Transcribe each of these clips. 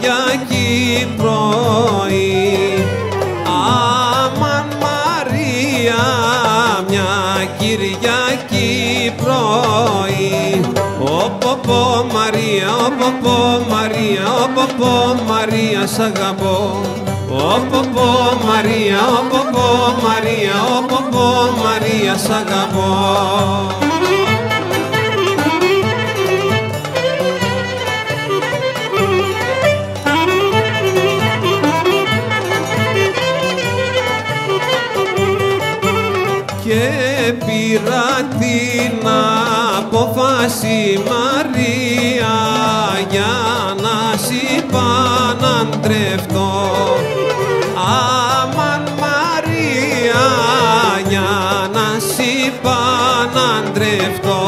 Κυριακή πρωί. Αμαν Μαρία μια Κυριακή πρωί. Ω πω πω Μαρία, ω πω πω Μαρία, ω πω πω Μαρία σ' αγαπώ. Ω πω πω Μαρία, ω πω πω Μαρία, ω πω πω Μαρία σ' αγαπώ και πήρα την απόφαση Μαρία για να σ' παναντρευτώ Αμαν Μαρία για να σ' παναντρευτώ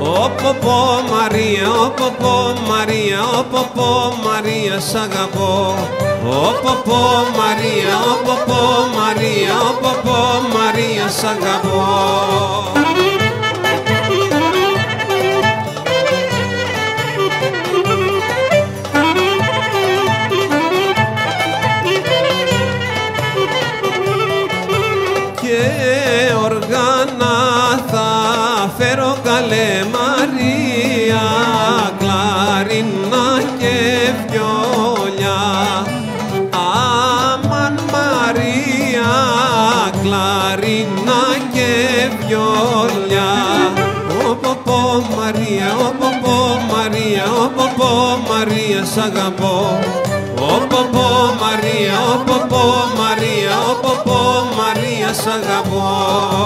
Ω πω πω Μαρία, ω πω πω Μαρία, ω πω πω Μαρία σ' αγαπώ. Ω πω πω Μαρία, ω πω σ' αγαπώ. Και οργάνα θα φέρω καλέ Μαρία κλαρίνα και βιολιά Ω πω πω Μαρία, ω πω πω Μαρία, ω πω πω Μαρία σ' αγαπώ. Ω πω πω Μαρία, ω πω πω Μαρία, ω πω πω Μαρία σ' αγαπώ